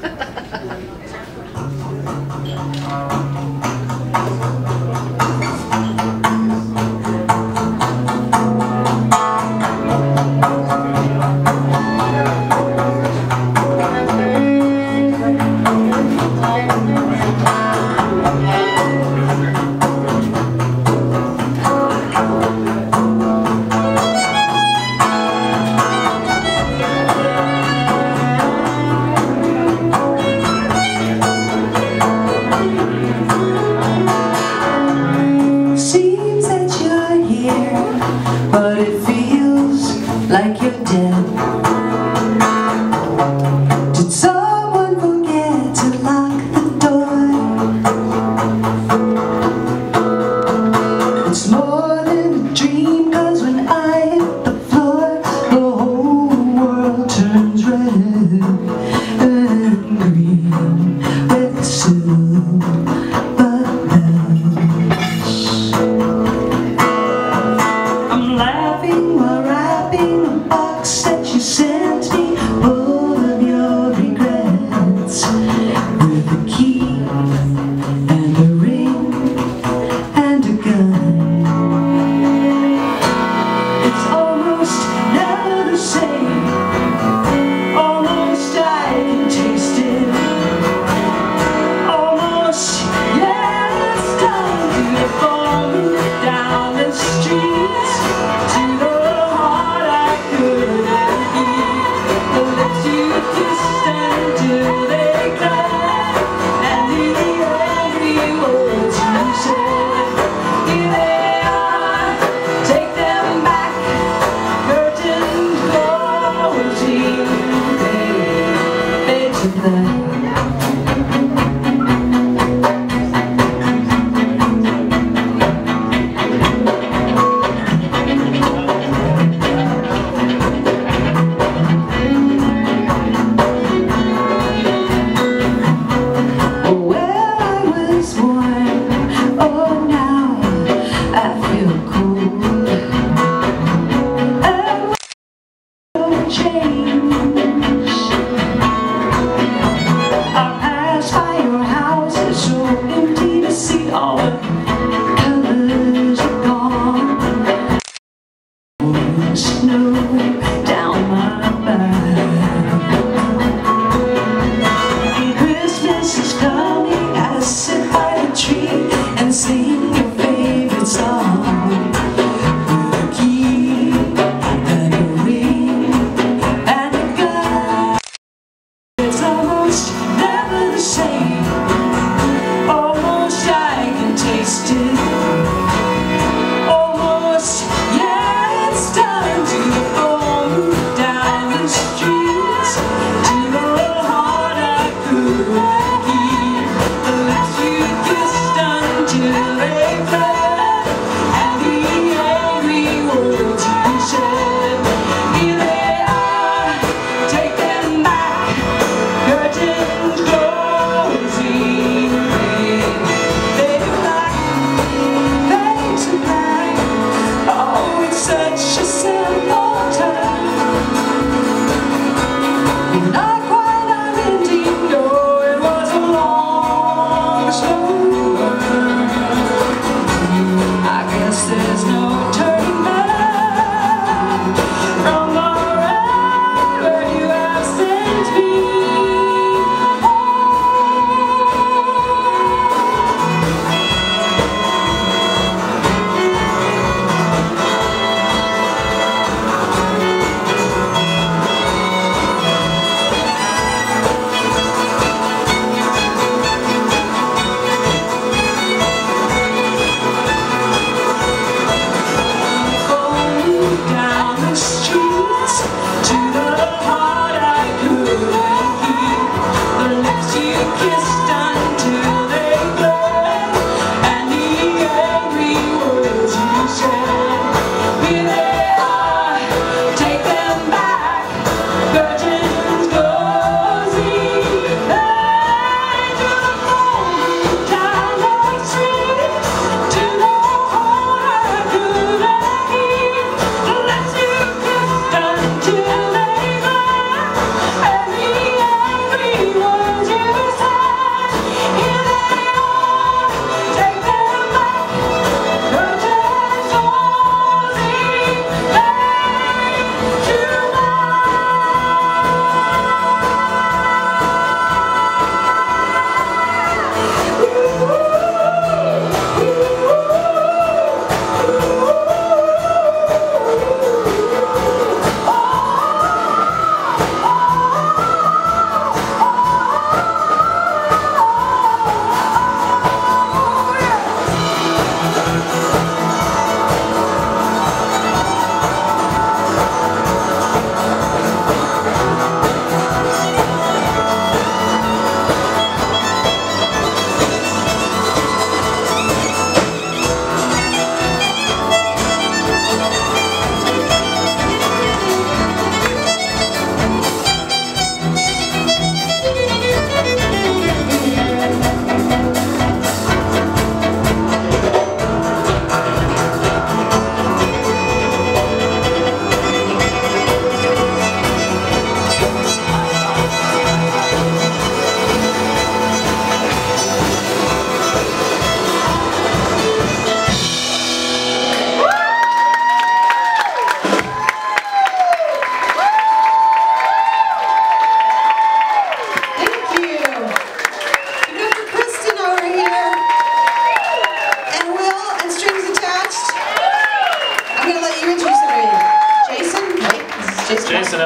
Not quite um, a ending, no, it was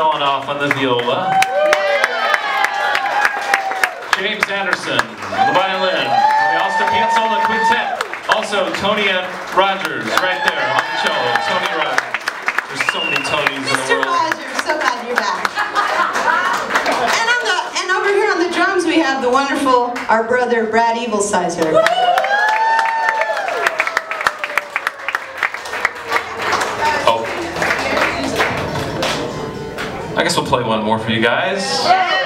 off on the viola. James Anderson, on the violin. The Austin Piazzolla Quintet. Also, Tony Rogers, right there on the cello. Tony Rogers. There's so many Tonys in the world. Mr. Rogers, so glad you're back. and, on the, and over here on the drums we have the wonderful, our brother Brad Evilsizer. Guess we'll play one more for you guys.